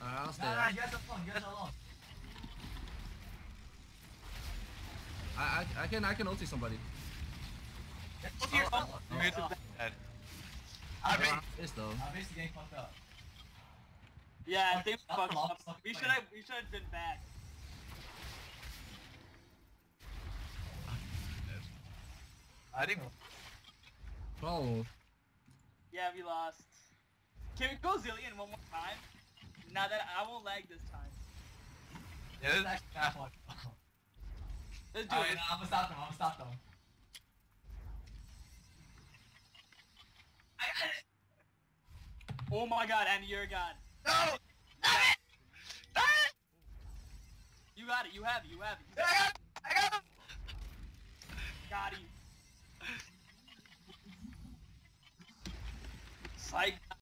Alright, I'll stay. Nah, nah, I, you guys alone, you guys alone. I, I can I can ulti somebody. Look here. Oh, Oh, oh, you made oh. it bad. I mean, It's though. I'm basically getting fucked up. Yeah, I Fuck, think fucked up. of fucking We should have we should have been back. I think Oh, Yeah, we lost. Can we go Zilean one more time? Now that I won't lag this time. yeah, This is actually not fun. Let's do Alright, it. nah, I'm gonna stop them, I'm gonna stop them. I got it! Oh my god, and you're god. no. Damn it! Damn it! You got it. You have it. You have it. You I got it! I got it! got it. Psych.